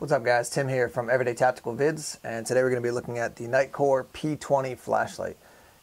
What's up guys, Tim here from Everyday Tactical Vids and today we're going to be looking at the Nitecore P20 flashlight.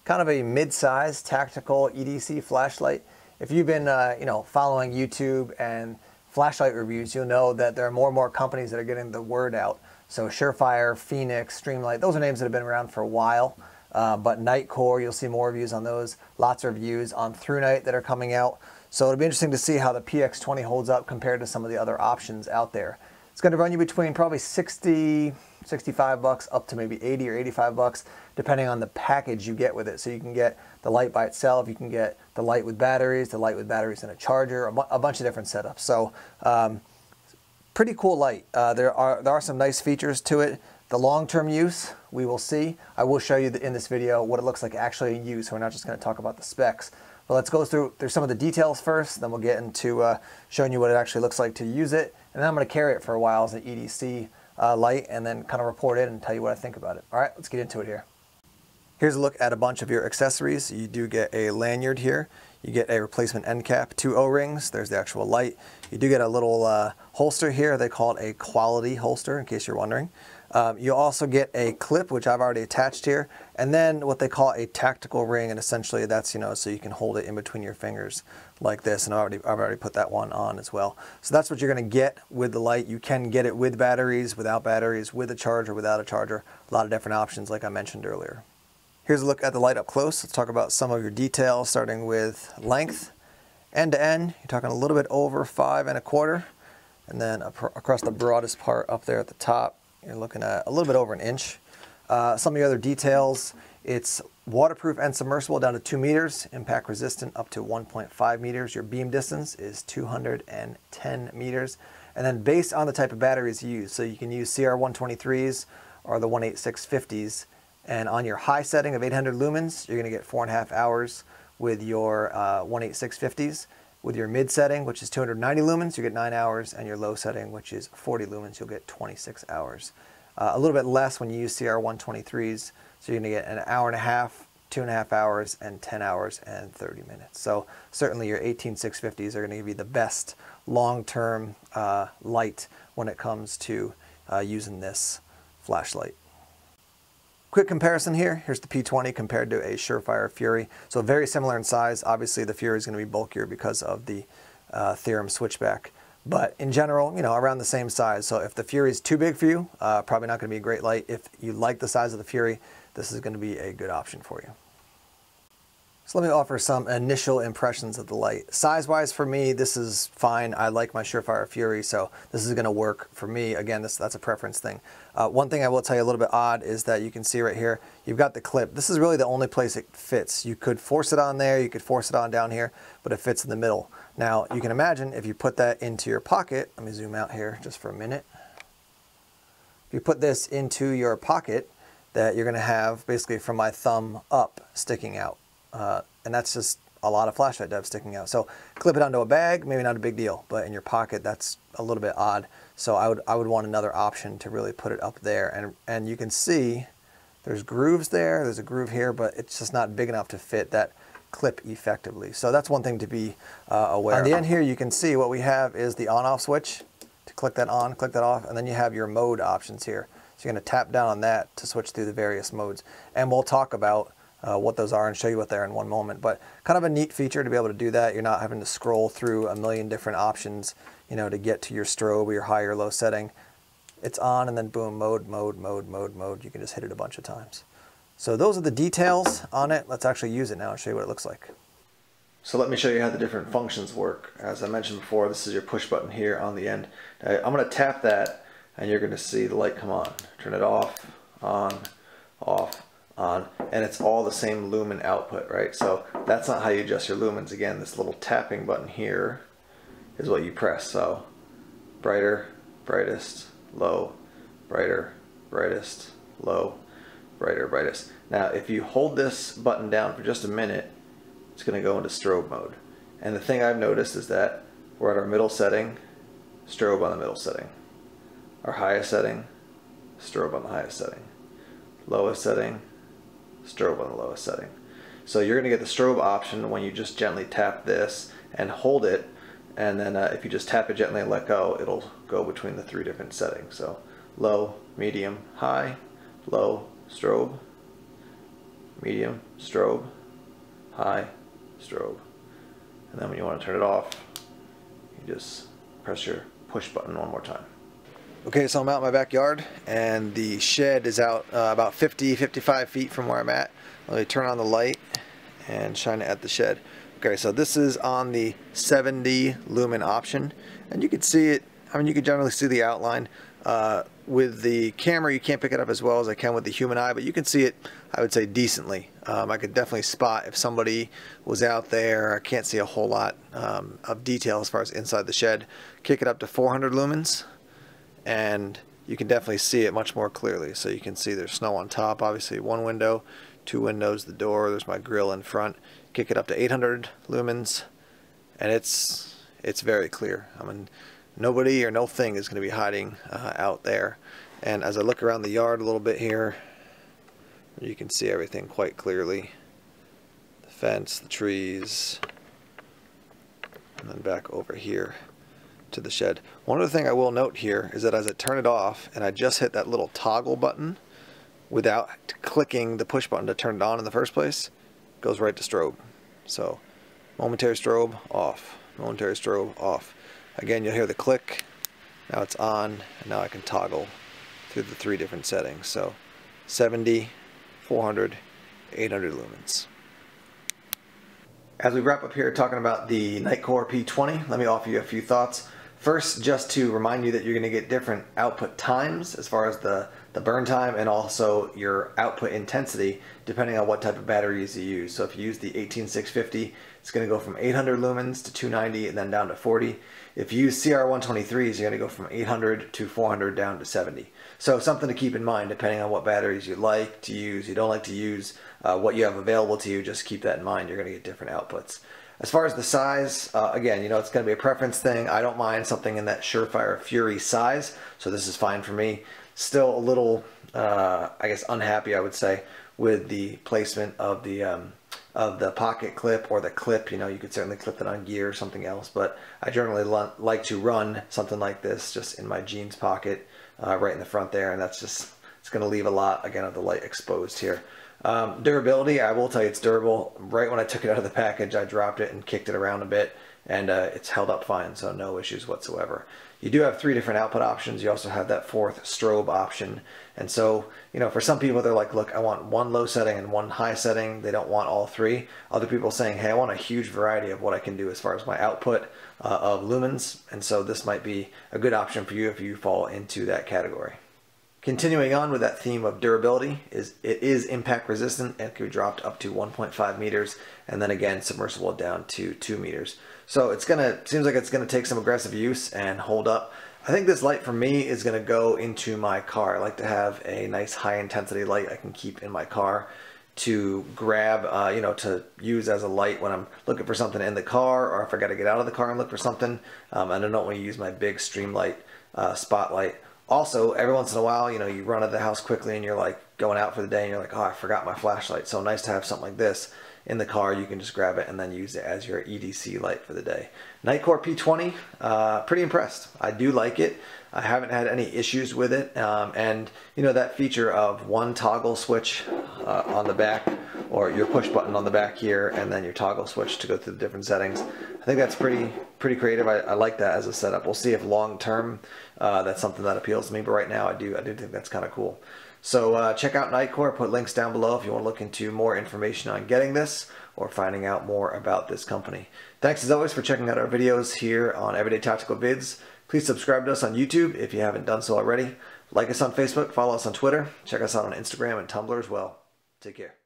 Kind of a mid-size tactical EDC flashlight. If you've been uh, you know, following YouTube and flashlight reviews, you'll know that there are more and more companies that are getting the word out. So Surefire, Fenix, Streamlight, those are names that have been around for a while. Uh, but Nitecore, you'll see more reviews on those. Lots of reviews on ThruNite that are coming out. So it'll be interesting to see how the PX20 holds up compared to some of the other options out there. It's going to run you between probably 60, 65 bucks up to maybe 80 or 85 bucks, depending on the package you get with it. So you can get the light by itself, you can get the light with batteries, the light with batteries and a charger, a, a bunch of different setups. So um, pretty cool light. Uh, there are there are some nice features to it. The long-term use, we will see. I will show you in this video what it looks like actually in use. So we're not just going to talk about the specs. But let's go through, through some of the details first, then we'll get into uh, showing you what it actually looks like to use it, and then I'm going to carry it for a while as an EDC uh, light and then kind of report it and tell you what I think about it. All right, let's get into it here. Here's a look at a bunch of your accessories. You do get a lanyard here. You get a replacement end cap, two O-rings. There's the actual light. You do get a little uh, holster here. They call it a quality holster, in case you're wondering. Um, you also get a clip, which I've already attached here, and then what they call a tactical ring, and essentially that's, you know, so you can hold it in between your fingers like this, and I already, I've already put that one on as well. So that's what you're going to get with the light. You can get it with batteries, without batteries, with a charger, without a charger, a lot of different options like I mentioned earlier. Here's a look at the light up close. Let's talk about some of your details, starting with length. End to end, you're talking a little bit over five and a quarter, and then across the broadest part up there at the top, you're looking at a little bit over an inch. Uh, some of the other details, it's waterproof and submersible down to 2 meters, impact resistant up to 1.5 meters. Your beam distance is 210 meters. And then based on the type of batteries used, so you can use CR123s or the 18650s. And on your high setting of 800 lumens, you're going to get 4.5 hours with your uh, 18650s. With your mid setting, which is 290 lumens, you get 9 hours, and your low setting, which is 40 lumens, you'll get 26 hours. Uh, a little bit less when you use CR123s, so you're going to get an hour and a half, two and a half hours, and 10 hours and 30 minutes. So certainly your 18650s are going to give you the best long-term uh, light when it comes to uh, using this flashlight. Quick comparison here. Here's the P20 compared to a Surefire Fury. So very similar in size. Obviously the Fury is going to be bulkier because of the uh, Theorem switchback. But in general, you know, around the same size. So if the Fury is too big for you, uh, probably not going to be a great light. If you like the size of the Fury, this is going to be a good option for you. So let me offer some initial impressions of the light. Size-wise for me, this is fine. I like my Surefire Fury, so this is gonna work for me. Again, this, that's a preference thing. Uh, one thing I will tell you a little bit odd is that you can see right here, you've got the clip. This is really the only place it fits. You could force it on there, you could force it on down here, but it fits in the middle. Now, you can imagine if you put that into your pocket, let me zoom out here just for a minute. If you put this into your pocket, that you're gonna have basically from my thumb up sticking out. Uh, and that's just a lot of flashlight depth sticking out. So clip it onto a bag, maybe not a big deal, but in your pocket, that's a little bit odd. So I would, I would want another option to really put it up there. And, and you can see there's grooves there, there's a groove here, but it's just not big enough to fit that clip effectively. So that's one thing to be uh, aware of. On the end here, you can see what we have is the on-off switch. To click that on, click that off, and then you have your mode options here. So you're going to tap down on that to switch through the various modes. And we'll talk about uh, what those are and show you what they are in one moment. But kind of a neat feature to be able to do that. You're not having to scroll through a million different options, you know, to get to your strobe or your high or low setting. It's on and then boom, mode, mode, mode, mode, mode. You can just hit it a bunch of times. So those are the details on it. Let's actually use it now and show you what it looks like. So let me show you how the different functions work. As I mentioned before, this is your push button here on the end. I'm going to tap that and you're going to see the light come on. Turn it off, on, off, on, and it's all the same lumen output, right? So that's not how you adjust your lumens. Again, this little tapping button here is what you press. So brighter, brightest, low, brighter, brightest, low, brighter, brightest. Now, if you hold this button down for just a minute, it's going to go into strobe mode. And the thing I've noticed is that we're at our middle setting, strobe on the middle setting. Our highest setting, strobe on the highest setting. Lowest setting, strobe on the lowest setting. So you're going to get the strobe option when you just gently tap this and hold it and then uh, if you just tap it gently and let go it'll go between the three different settings. So low, medium, high, low, strobe, medium, strobe, high, strobe. And then when you want to turn it off, you just press your push button one more time. Okay, so I'm out in my backyard and the shed is out uh, about 50, 55 feet from where I'm at. Let me turn on the light and shine it at the shed. Okay, so this is on the 70 lumen option and you can see it, I mean you can generally see the outline. Uh, with the camera you can't pick it up as well as I can with the human eye, but you can see it, I would say, decently. Um, I could definitely spot if somebody was out there. I can't see a whole lot um, of detail as far as inside the shed. Kick it up to 400 lumens and you can definitely see it much more clearly. So you can see there's snow on top, obviously one window, two windows, the door, there's my grill in front. Kick it up to 800 lumens and it's it's very clear. I mean, nobody or no thing is going to be hiding uh, out there. And as I look around the yard a little bit here, you can see everything quite clearly. The fence, the trees, and then back over here to the shed. One other thing I will note here is that as I turn it off and I just hit that little toggle button without clicking the push button to turn it on in the first place, goes right to strobe. So momentary strobe off, momentary strobe off. Again, you'll hear the click. Now it's on, and now I can toggle through the three different settings. So 70, 400, 800 lumens. As we wrap up here talking about the Nitecore P20, let me offer you a few thoughts. First, just to remind you that you're going to get different output times as far as the, the burn time and also your output intensity depending on what type of batteries you use. So if you use the 18650, it's going to go from 800 lumens to 290 and then down to 40. If you use CR123s, you're going to go from 800 to 400 down to 70. So something to keep in mind depending on what batteries you like to use, you don't like to use, uh, what you have available to you, just keep that in mind. You're going to get different outputs. As far as the size, uh, again, you know, it's going to be a preference thing. I don't mind something in that Surefire Fury size, so this is fine for me. Still a little, uh, I guess, unhappy, I would say, with the placement of the um, of the pocket clip or the clip. You know, you could certainly clip it on gear or something else, but I generally like to run something like this just in my jeans pocket, uh, right in the front there, and that's just it's going to leave a lot again of the light exposed here. Um, durability, I will tell you it's durable. Right when I took it out of the package, I dropped it and kicked it around a bit and uh, it's held up fine, so no issues whatsoever. You do have three different output options. You also have that fourth strobe option. And so, you know, for some people, they're like, look, I want one low setting and one high setting. They don't want all three. Other people saying, hey, I want a huge variety of what I can do as far as my output uh, of lumens. And so this might be a good option for you if you fall into that category. Continuing on with that theme of durability, is it is impact resistant and can be dropped up to 1.5 meters, and then again submersible down to 2 meters. So it's gonna seems like it's gonna take some aggressive use and hold up. I think this light for me is gonna go into my car. I like to have a nice high intensity light I can keep in my car to grab, uh, you know, to use as a light when I'm looking for something in the car or if I got to get out of the car and look for something. Um, and I don't want to use my big Streamlight uh, spotlight also, every once in a while, you know, you run out of the house quickly and you're like going out for the day and you're like, oh, I forgot my flashlight. So nice to have something like this in the car. You can just grab it and then use it as your EDC light for the day. Nitecore P20, uh, pretty impressed. I do like it. I haven't had any issues with it. Um, and, you know, that feature of one toggle switch uh, on the back or your push button on the back here and then your toggle switch to go through the different settings. I think that's pretty pretty creative. I, I like that as a setup. We'll see if long term uh, that's something that appeals to me, but right now I do I do think that's kind of cool. So uh, check out Nitecore. Put links down below if you want to look into more information on getting this or finding out more about this company. Thanks as always for checking out our videos here on Everyday Tactical Vids. Please subscribe to us on YouTube if you haven't done so already. Like us on Facebook, follow us on Twitter, check us out on Instagram and Tumblr as well. Take care.